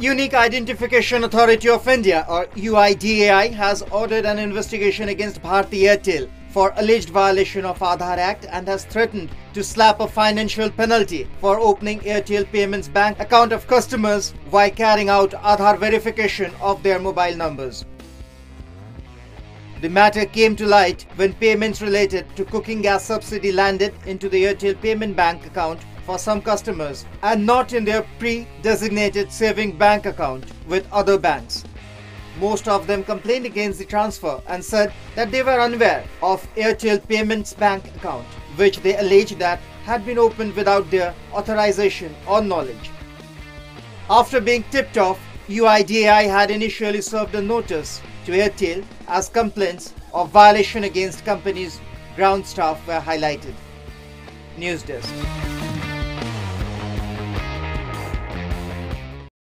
Unique Identification Authority of India or UIDAI has ordered an investigation against Bharti Airtel for alleged violation of Aadhaar Act and has threatened to slap a financial penalty for opening Airtel Payments bank account of customers while carrying out Aadhaar verification of their mobile numbers. The matter came to light when payments related to cooking gas subsidy landed into the Airtel Payment Bank account for some customers and not in their pre-designated saving bank account with other banks. Most of them complained against the transfer and said that they were unaware of Airtel Payments Bank account, which they alleged that had been opened without their authorization or knowledge. After being tipped off, UIDAI had initially served a notice to Airtel as complaints of violation against company's ground staff were highlighted. News Desk.